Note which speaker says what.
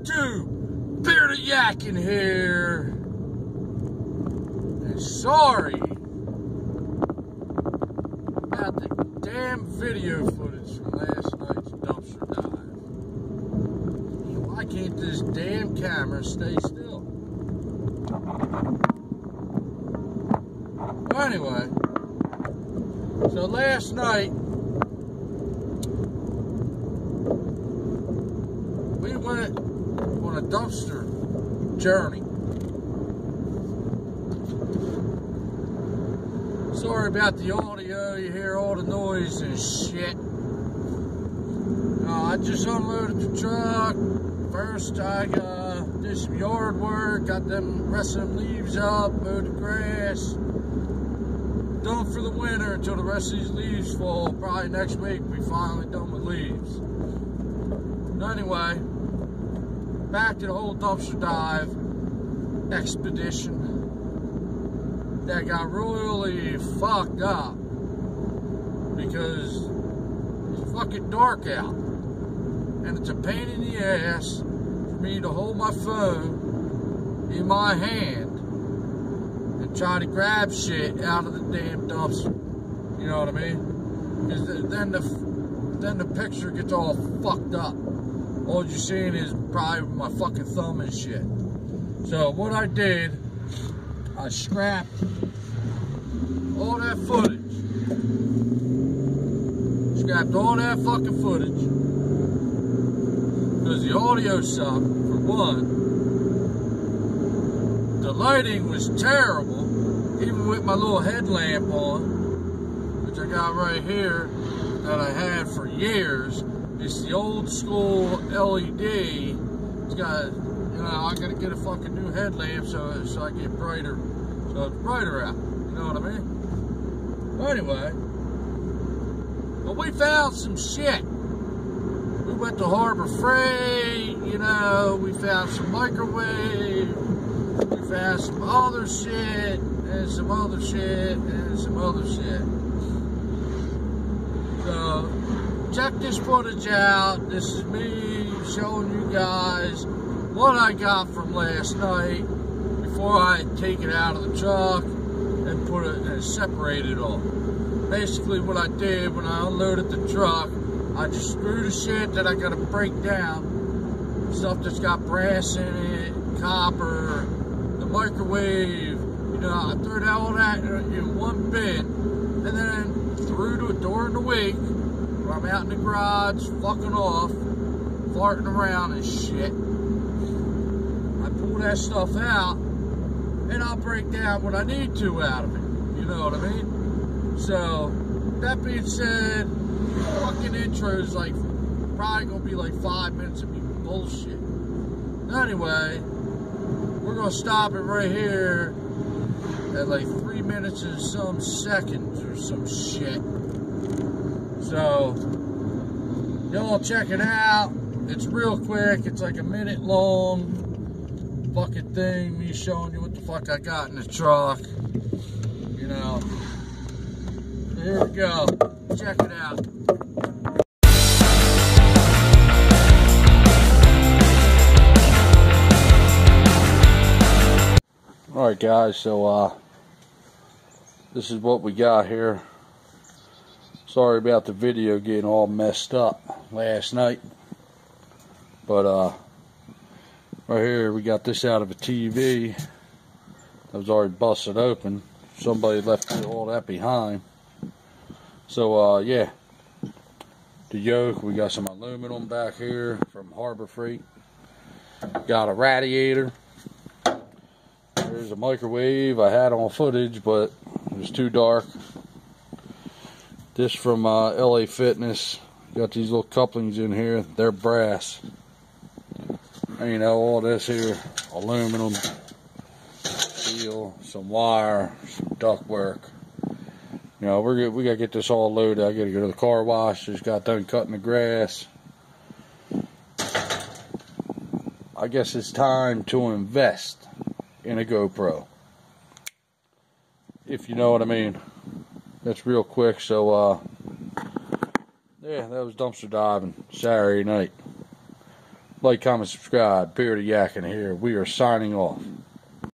Speaker 1: YouTube, Bearded Yakin here. And sorry about the damn video footage from last night's dumpster dive. Why can't this damn camera stay still? Well, Anyway, so last night we went a dumpster journey. Sorry about the audio, you hear all the noise and shit. Uh, I just unloaded the truck. First, I uh, did some yard work, got them rest of them leaves up, mowed the grass. Done for the winter until the rest of these leaves fall. Probably next week we finally done with leaves. Anyway, back to the old dumpster dive expedition that got really fucked up because it's fucking dark out and it's a pain in the ass for me to hold my phone in my hand and try to grab shit out of the damn dumpster. You know what I mean? Because then the then the picture gets all fucked up. All you're seeing is probably my fucking thumb and shit. So what I did, I scrapped all that footage. Scrapped all that fucking footage. Because the audio sucked, for one. The lighting was terrible, even with my little headlamp on, which I got right here, that I had for years. It's the old school LED. It's got, you know, I gotta get a fucking new headlamp so, so I get brighter, so it's brighter out. You know what I mean? Anyway, but we found some shit. We went to Harbor Freight, you know, we found some microwave, we found some other shit, and some other shit, and some other shit. So, check this footage out. This is me showing you guys what I got from last night before I take it out of the truck and put it and separate it all. Basically what I did when I unloaded the truck, I just threw the shit that I gotta break down. Stuff that's got brass in it, copper, the microwave, you know, I threw all that in one bin and then threw to a door in the where I'm out in the garage fucking off, farting around and shit. I pull that stuff out and I'll break down what I need to out of it. You know what I mean? So, that being said, fucking intro is like probably gonna be like five minutes of me bullshit. Anyway, we're gonna stop it right here at like three minutes and some seconds or some shit. So, y'all check it out. It's real quick. It's like a minute long fucking thing, me showing you what the fuck I got in the truck. You know. Here we go. Check it out. Alright guys, so uh this is what we got here. Sorry about the video getting all messed up last night. But uh Right here, we got this out of a TV that was already busted open. Somebody left all that behind. So, uh, yeah. The yoke, we got some aluminum back here from Harbor Freight. Got a radiator. There's a microwave I had on footage, but it was too dark. This from uh, LA Fitness. Got these little couplings in here. They're brass you know, all this here, aluminum, steel, some wire, some duct work. You know, we're good, we gotta get this all loaded. I gotta go to the car wash. Just got done cutting the grass. I guess it's time to invest in a GoPro. If you know what I mean. That's real quick. So, uh, yeah, that was dumpster diving Saturday night. Like, comment, subscribe. Bearded Yakking here. We are signing off.